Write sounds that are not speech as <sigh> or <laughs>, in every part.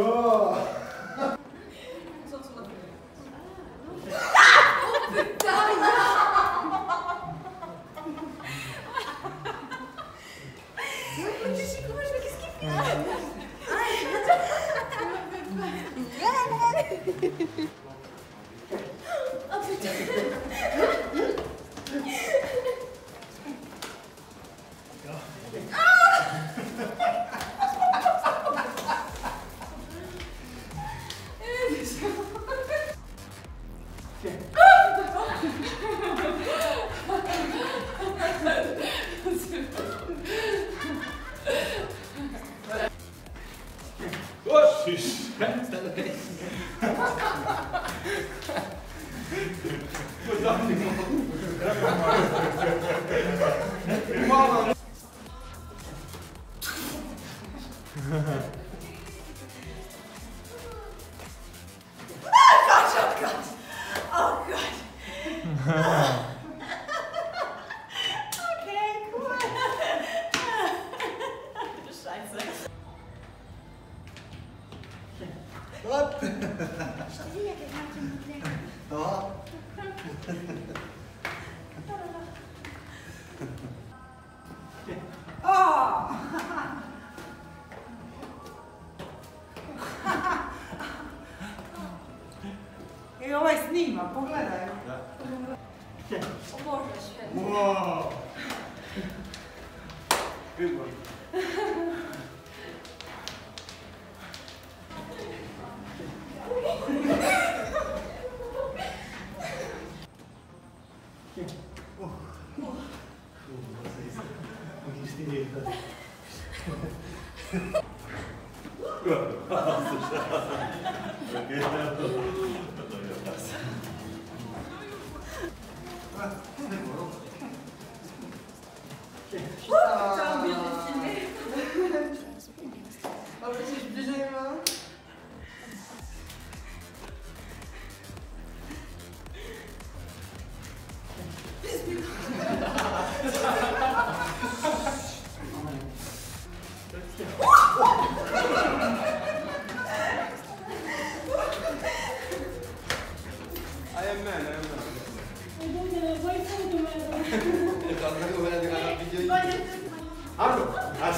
Oh! kardeşi konuşmak istiyor. Gel. Yeah. Okay, Ja. I ovaj snima, pogledaj. O Boże święty. Wow. Chciałam być w filmie. Dobra, się bliżej ma. I am man, I am man.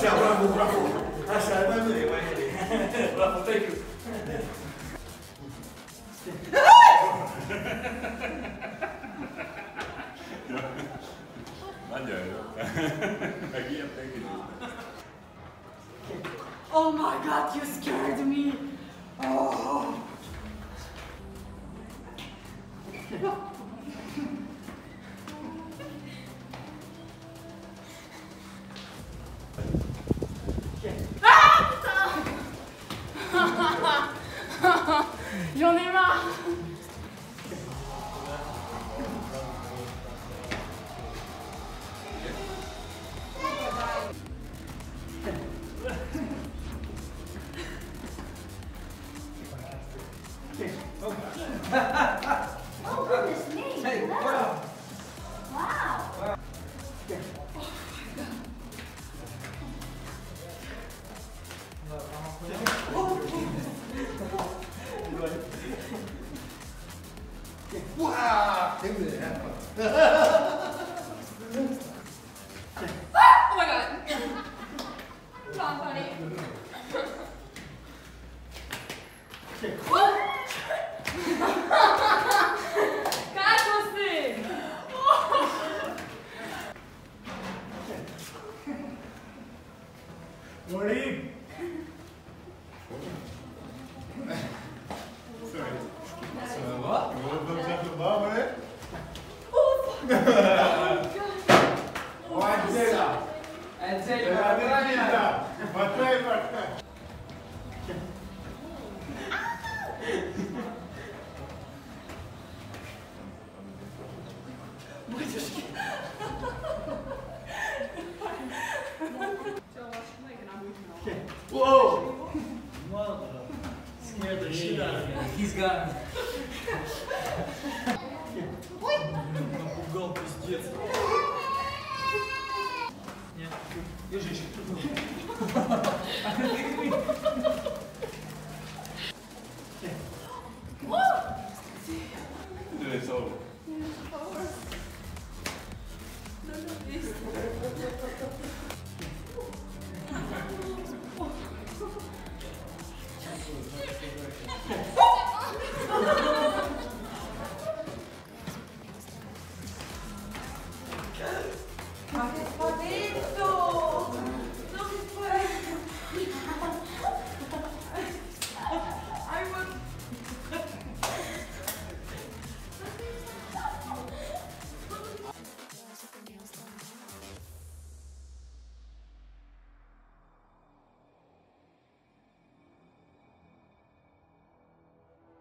That's it, bravo, bravo. That's it, it thank you. <laughs> Oh my god, you scared me! Oh! J'en ai marre. <laughs> Angela. Matai, matai. Whoa! Scared the shit out of me. He's got. Do it solo.